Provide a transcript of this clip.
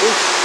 Peace.